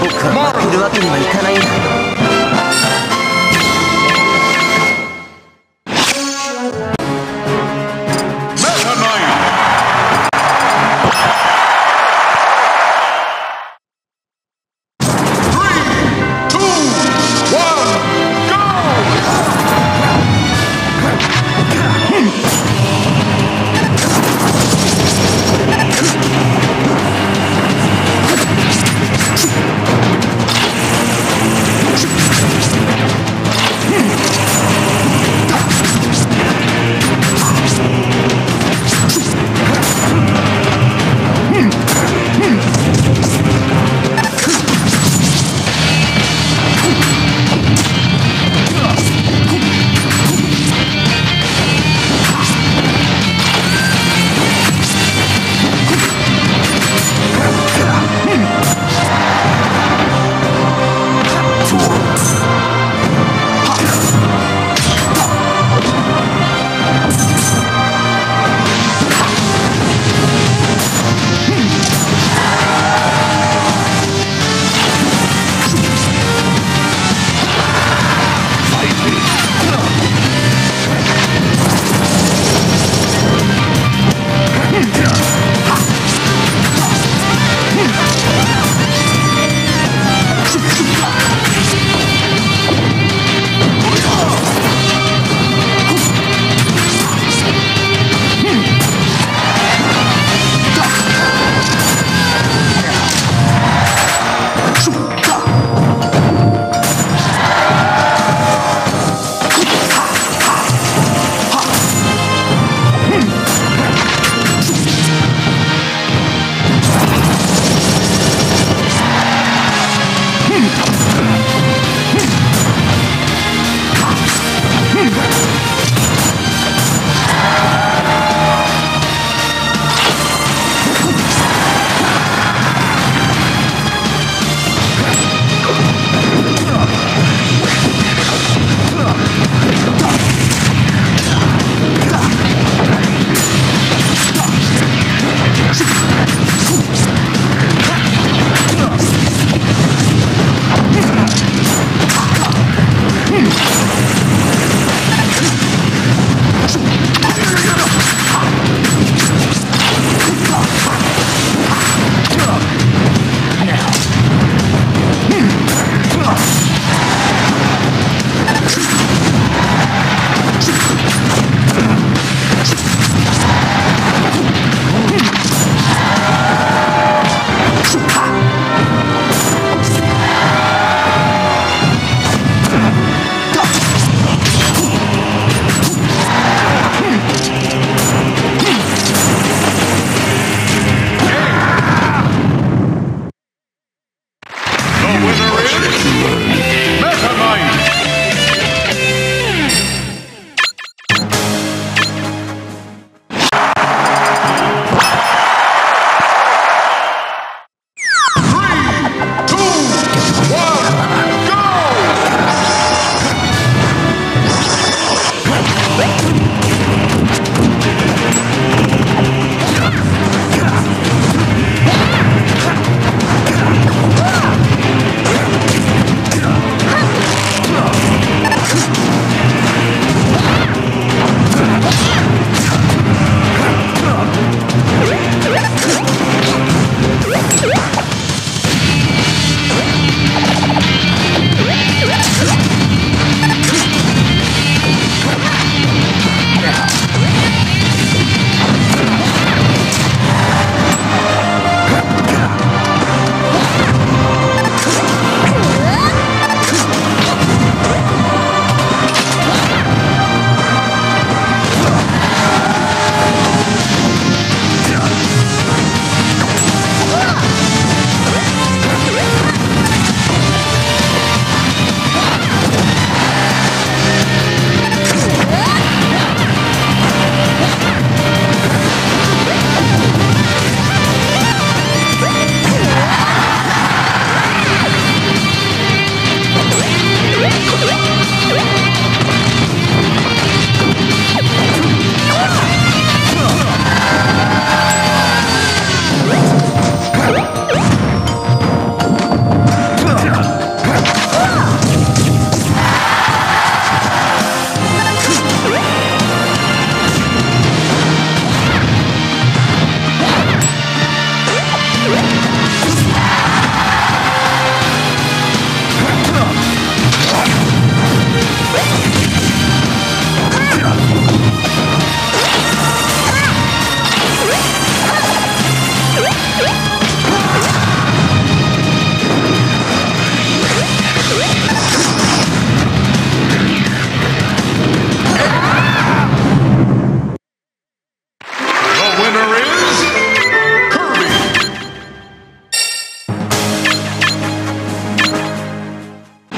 僕は負けるわけにはいかないんだ。